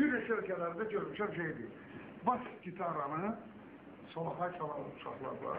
Bir de şirketlerde görmüşəm şeydir. Bas gitaranı solakay çalan uşaqlar var.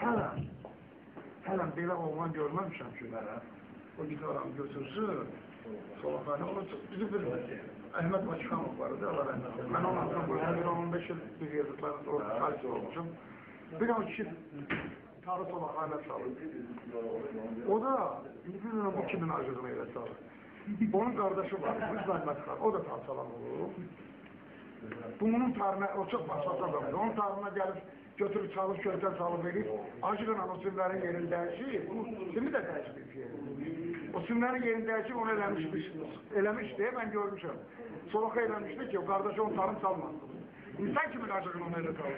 Hələ, hələ belə oğlan görməmişəm ki, o gitaranı götürsün, solakayını, o bizim bir Əhməd Bakıxanov var idi, Allah rəhmət eylesin. Mən onun adına qoyum, bir 15 il bir yerliklərində orada kalisi olmuşum. Bir o kişi tarı solakayla çalır. O da, bilmiyorum bu kimin acığını elə çalır. Onun kardeşi var, biz Mehmet Kar, o da tarsalan olur. Bunun tarına, o çok başlasız adamdır. Onun tarına gelip götürüp çalıp köyden çalıp verip, acıkla o simlerin yerini değişir, bunu simi de değişmiş şey. O simlerin yerini değişir, onu elemişmiş, elemiş diye ben görmüşüm. Solaka elemişti ki, o kardeşi onun tarım çalmaz. İnsan kimin acıkını onu ele çalır?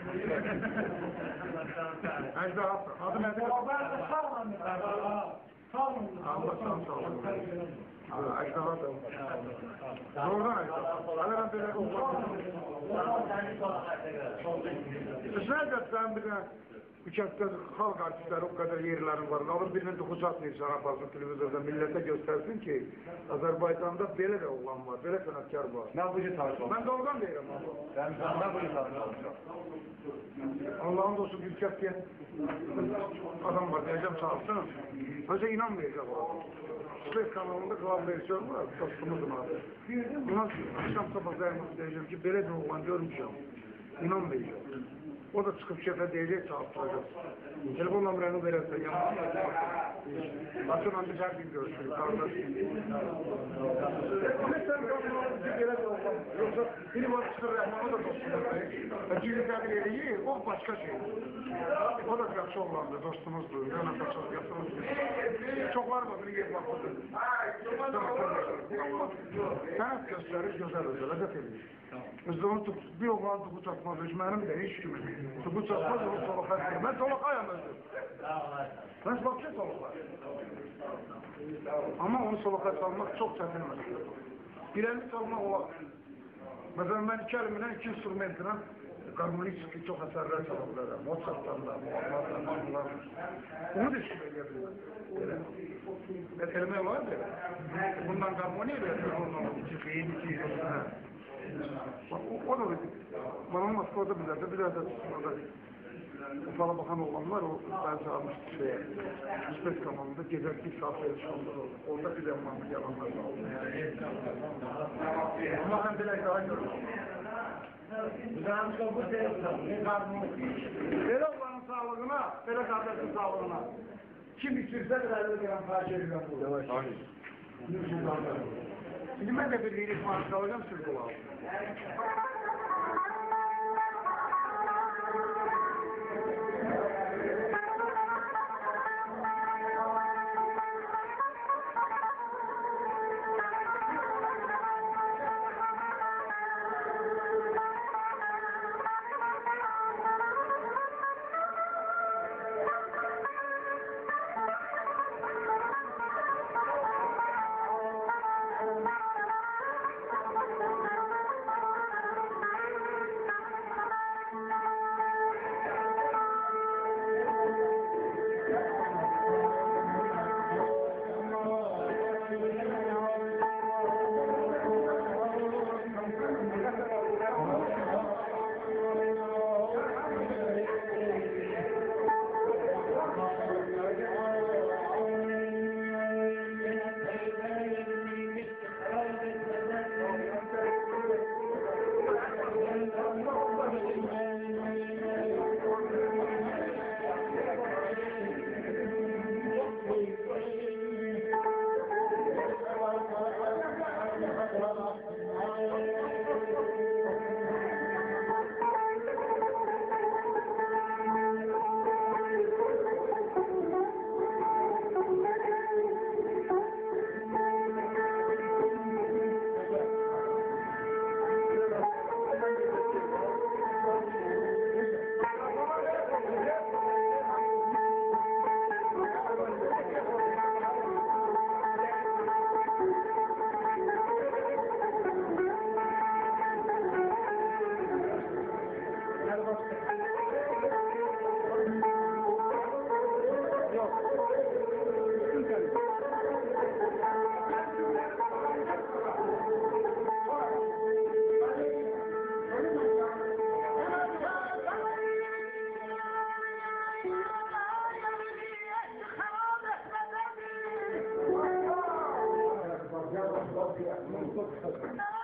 Ejderha, adı nedir? Allah sağ olsun. Ejderha da. Doğrudan ejderha. Hala ben böyle Sen de Üçakta halk artistleri o kadar yerlerin var. Alın birinin dokuz atmayın sana fazla televizyonda millete göstersin ki Azerbaycan'da böyle de olan var, böyle sanatkar var. Ben bu işi tartışmam. Ben doğrudan değilim abi. Ben, ben bu işi tartışmam. Allah'ın dostu Gülçak diye adam var diyeceğim çalışsın. Önce inanmayacağım abi. Space kanalında kral versiyon var, dostumuzun abi. Buna akşam sabah dayanmak diyeceğim ki böyle bir oğlan görmüşüm. İnanmayacağım. O da çıkıp şefe diyecek çalıştıracağız. Telefon numaranı verirsen. Atın bir her gün görüşürüz. Kardeş. Mesela bir böyle bir oğlan. Yoksa biri var çıkır Rahman o da dostumuz. Acıyı iyi, o başka şey. O da biraz oğlandı, dostumuzdu. Yana kaçak yaptığımızdı. Çok var mı? Yer bakmadı. Sanat gösterir, güzel özel, de onu tut, bir oğlan tuku çatmaz, hiç benim de hiç kimin. Tuku çatmaz, o solak etmiyor. Ben solak ayamazdım. Ben bakçı solak Ama onu solak salmak çok çetin mesele. Birini salmak olar. Mesela ben iki elimden iki instrumentine karmonik çok eserler çalabilirim. Mozart'tan da, Anılar. Onu da edebilirim. Ben elime var böyle. Bundan iki kıyım, iki yıl. O, o da bizim. Bana Moskova'da bir de bir de orada Ufala bakan oğlan var, o ben çağırmıştım şeye, Üspet kanalında gezerlik sahaya çıkanlar oldu. Orada bir zamanlı yalanlar oldu. Ama ben bile daha görüyorum. Böyle oğlanın sağlığına, böyle kardeşin sağlığına. Kim içirse de elini gelen parçayı ben bu. Yavaş. Şimdi ben de bir lirik marka alacağım sürgü lazım. Gracias.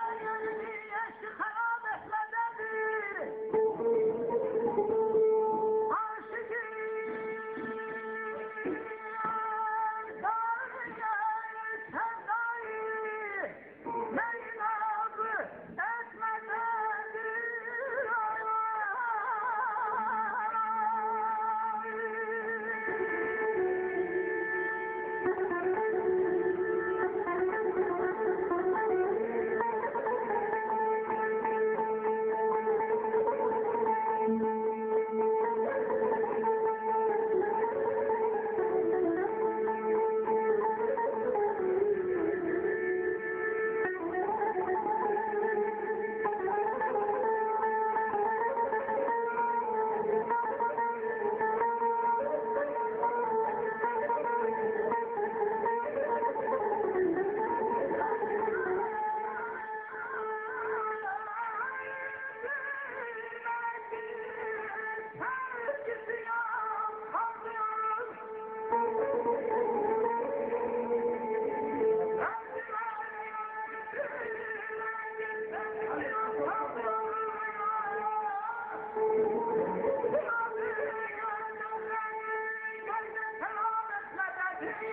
Yeah.